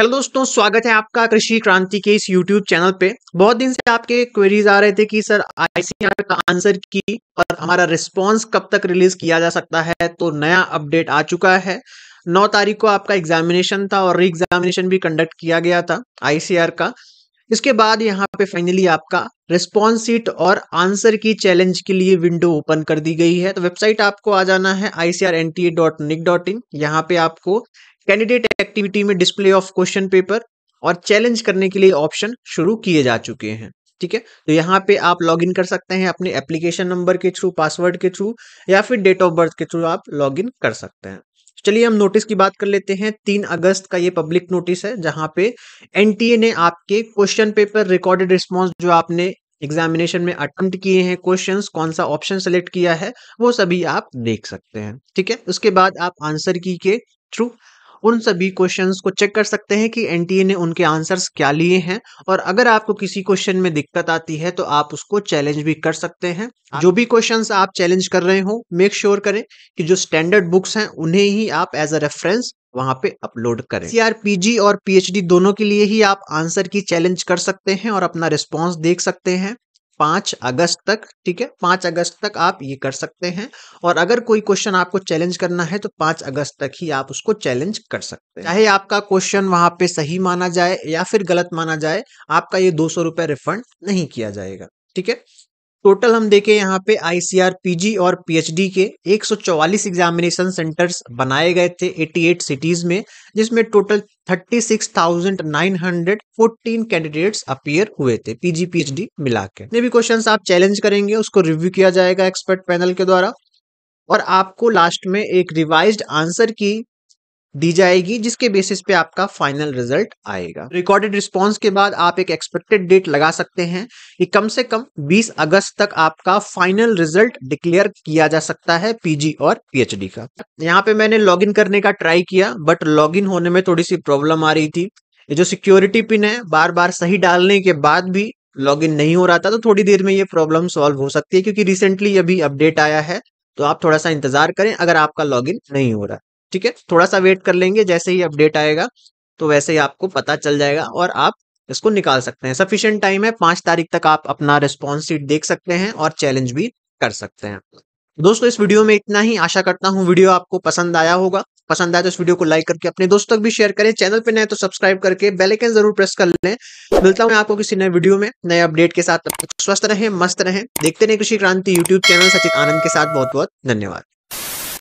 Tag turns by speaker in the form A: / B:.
A: Hello दोस्तों, स्वागत है आपका कृषि क्रांति के इस यूट्यूब चैनल पे। बहुत दिन से आपके क्वेरीज आ रहे थे कि, सर आईसीआर का आंसर की और हमारा रिस्पांस कब तक रिलीज़ किया जा सकता है? तो नया अपडेट आ चुका है। नौ तारीख को आपका एग्जामिनेशन था और री एग्जामिनेशन भी कंडक्ट किया गया था आईसीआर का। इसके बाद यहाँ पे फाइनली आपका रिस्पॉन्स सीट और आंसर की चैलेंज के लिए विंडो ओपन कर दी गई है। तो वेबसाइट आपको आ जाना है I C N T dot nic dot in यहाँ पे आपको कैंडिडेट एक्टिविटी में डिस्प्ले ऑफ़ क्वेश्चन पेपर और चैलेंज करने के लिए ऑप्शन शुरू किए जा चुके हैं। ठीक है? तो यहाँ पे आप लॉग इन कर सकते हैं अपने एप्लीकेशन नंबर के थ्रू पासवर्ड के थ्रू या फिर डेट ऑफ़ बर्थ के थ्रू आप लॉग इन कर सकते हैं। चलिए हम नोटिस की बात कर लेते हैं। तीन अगस्त का ये पब्लिक नोटिस है जहाँ पे एनटीए ने आपके क्वेश्चन पेपर रिकॉर्डेड रिस्पॉन्स जो आपने एग्जामिनेशन में अटेम्प्ट किए हैं क्वेश्चंस कौन सा ऑप्शन सेलेक्ट किया है, वो सभी आप देख सकते हैं। ठीक है? उसके बाद आप आंसर की के थ्रू उन सभी क्वेश्चंस को चेक कर सकते हैं कि एनटीए ने उनके आंसर्स क्या लिए हैं। और अगर आपको किसी क्वेश्चन में दिक्कत आती है तो आप उसको चैलेंज भी कर सकते हैं। जो भी क्वेश्चंस आप चैलेंज कर रहे हो मेक श्योर sure करें कि जो स्टैंडर्ड बुक्स हैं उन्हें ही आप एज अ रेफरेंस वहाँ पे अपलोड करें। सीआरपीजी और पीएचडी दोनों के लिए ही आप आंसर की चैलेंज कर सकते हैं और अपना रिस्पॉन्स देख सकते हैं। पाँच अगस्त तक, ठीक है? पाँच अगस्त तक आप ये कर सकते हैं और अगर कोई क्वेश्चन आपको चैलेंज करना है तो पाँच अगस्त तक ही आप उसको चैलेंज कर सकते हैं। चाहे आपका क्वेश्चन वहाँ पे सही माना जाए या फिर गलत माना जाए, आपका ये दो सौ रुपए रिफंड नहीं किया जाएगा, ठीक है? टोटल हम देखें यहाँ पे आईसीआर पीजी और पीएचडी के 144 एग्जामिनेशन सेंटर्स बनाए गए थे 88 सिटीज़ में जिसमें टोटल 36,914 कैंडिडेट्स अपीयर हुए थे पीजी पीएचडी मिला के। जितने भी क्वेश्चंस आप चैलेंज करेंगे उसको रिव्यू किया जाएगा एक्सपर्ट पैनल के द्वारा। और आपको लास्ट में एक रिवाइज्ड आंसर की दी जाएगी, जिसके बेसिस पे आपका फाइनल रिज़ल्ट आएगा। रिकॉर्डेड रिस्पांस के बाद आप एक एक्सपेक्टेड डेट लगा सकते हैं कि कम से कम 20 अगस्त तक आपका फाइनल रिज़ल्ट डिक्लेयर किया जा सकता है पीजी और पीएचडी का। यहाँ पे मैंने लॉगिन करने का ट्राई किया बट लॉगिन होने में थोड़ी सी प्रॉब्लम आ रही थी। ये जो सिक्योरिटी पिन है बार बार सही डालने के बाद भी लॉगिन नहीं हो रहा था तो थोड़ी देर में ये प्रॉब्लम सॉल्व हो सकती है, क्योंकि रिसेंटली अभी अपडेट आया है तो आप थोड़ा सा इंतज़ार करें अगर आपका लॉगिन नहीं हो रहा। ठीक है? थोड़ा सा वेट कर लेंगे, जैसे ही अपडेट आएगा तो वैसे ही आपको पता चल जाएगा और आप इसको निकाल सकते हैं। सफिशियंट टाइम है, पाँच तारीख तक आप अपना रिस्पॉन्स सीट देख सकते हैं और चैलेंज भी कर सकते हैं। दोस्तों, इस वीडियो में इतना ही। आशा करता हूँ वीडियो आपको पसंद आया होगा। पसंद आया तो इस वीडियो को लाइक करके अपने दोस्तों तक भी शेयर करें। चैनल पे नए तो सब्सक्राइब करके बेल आइकन ज़रूर प्रेस कर लें। मिलता हूँ आपको किसी नए वीडियो में। नए अपडेट के साथ। स्वस्थ रहें, मस्त रहें। देखते रहे कृषि क्रांति यूट्यूब चैनल सचित आनंद के साथ। बहुत बहुत धन्यवाद।